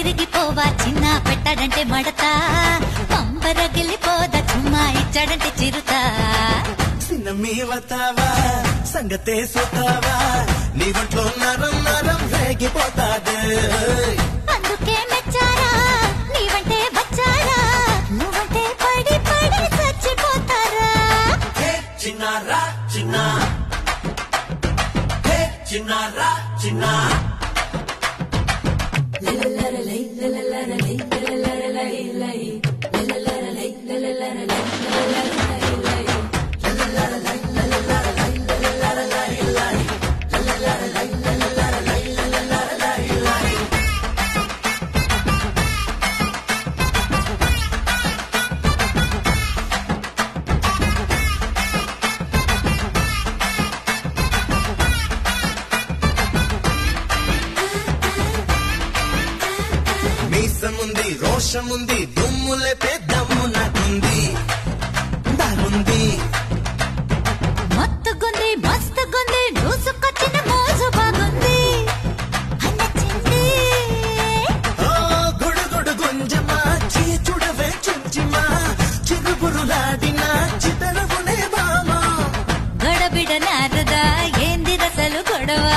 తిరిగిపోవా చిన్న పెట్టాడంటే మడతా. పంబరగిలిపోదా చుమ్మా ఇచ్చాడంటే చిరుతా. చిన్న మీవతావా సంగతే సుతావా నీ ఒంట్లో నరం నరం రేగిపోతాడు అందుకే మెచ్చారా నీవంటే వచ్చారా నువ్వంటే పడి పడి చచ్చిపోతారా. చిన్నారా చిన్న. చిన్నారా చిన్న. మీసముంది రోషముంది దుమ్ములే పెద్దమ్ము నాకుంది. దాగుంది మత్తుగుంది మస్తుగుంది దూసుకొచ్చిన మోజు బాగుంది. గుడుగుడు గుంజమా చుంచిమా బామా. గడబిడ నారదా ఏంది రసలు గొడవ?